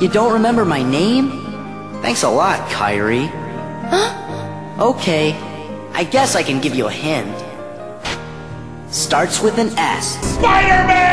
You don't remember my name? Thanks a lot, Kairi. Huh? Okay, I guess I can give you a hint. Starts with an S. Spider-Man!